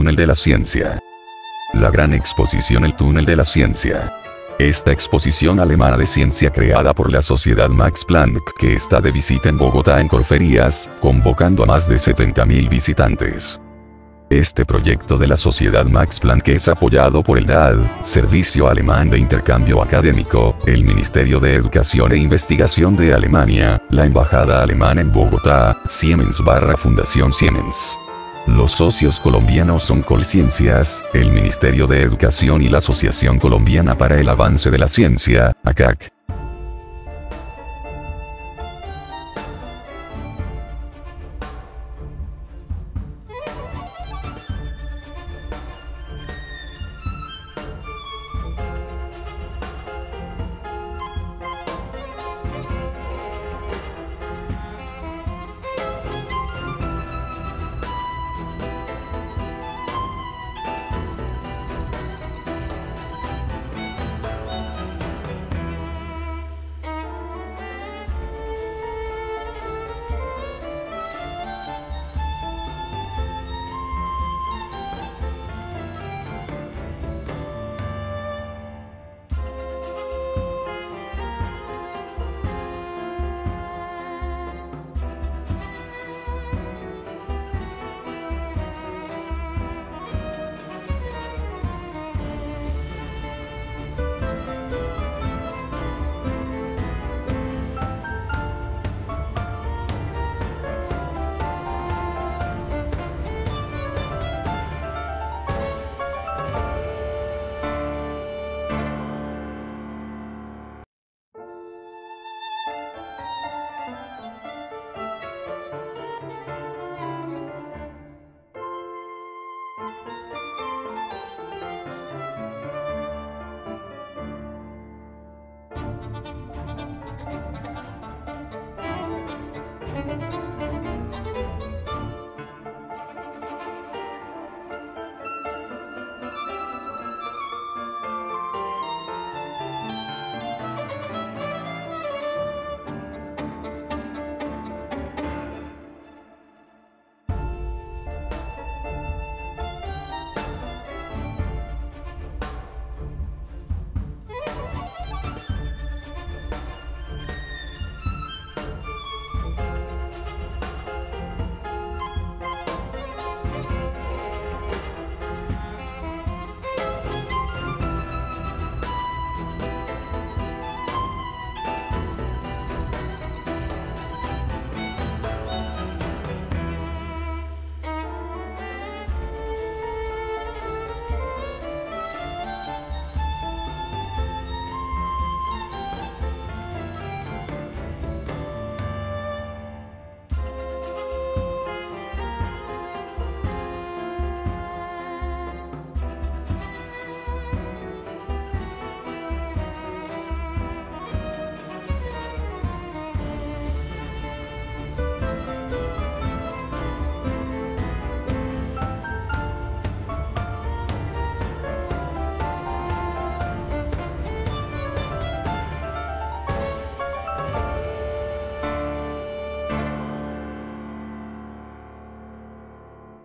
túnel de la ciencia. La gran exposición El túnel de la ciencia. Esta exposición alemana de ciencia creada por la Sociedad Max Planck que está de visita en Bogotá en Corferías, convocando a más de 70.000 visitantes. Este proyecto de la Sociedad Max Planck es apoyado por el DAD, Servicio Alemán de Intercambio Académico, el Ministerio de Educación e Investigación de Alemania, la Embajada Alemana en Bogotá, Siemens barra Fundación Siemens. Los socios colombianos son Colciencias, el Ministerio de Educación y la Asociación Colombiana para el Avance de la Ciencia, ACAC.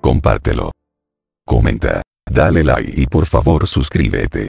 Compártelo. Comenta, dale like y por favor suscríbete.